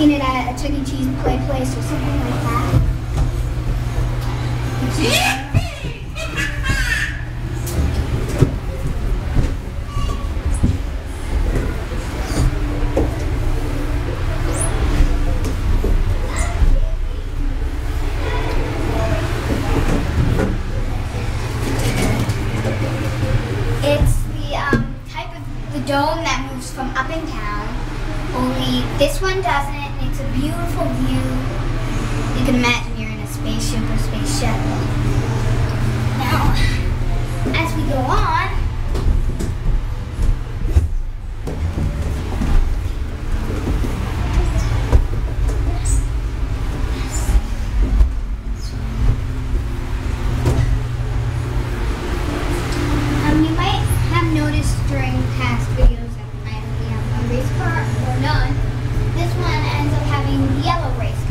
seen it at a Chuck E. Cheese play place or something like that. It's the um, type of the dome that moves from up and down. This one doesn't. It's a beautiful view. You can imagine you're in a spaceship or space shuttle. Now, as we go on, Um, you might have noticed during past videos that either we have one race car or none. This one the yellow race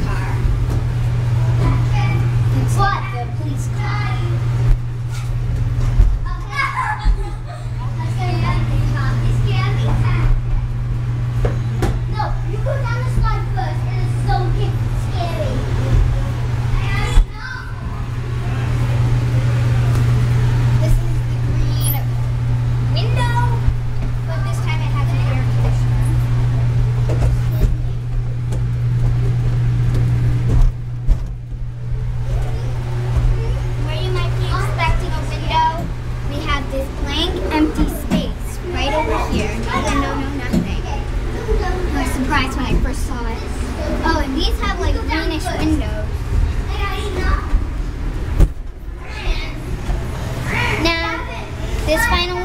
this final